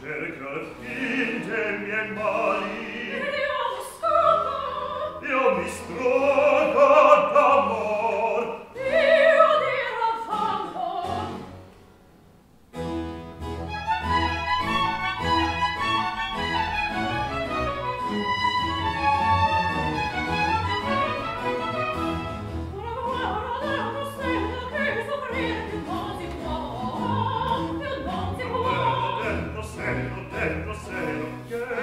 Cerca fin de mien nel tuo seno che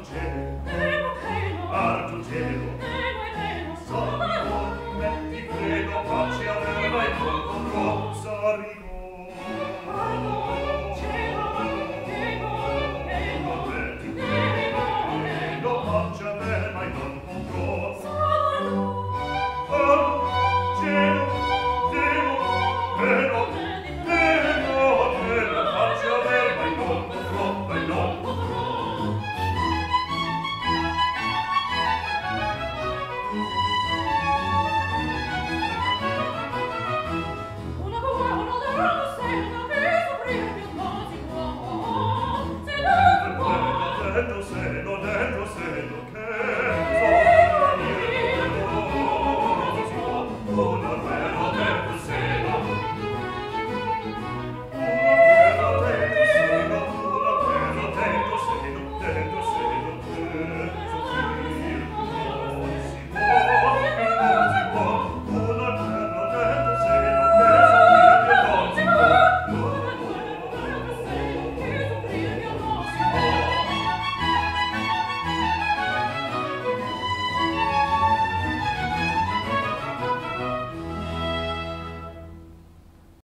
Argenteo, Argenteo, dentro seno, dentro seno,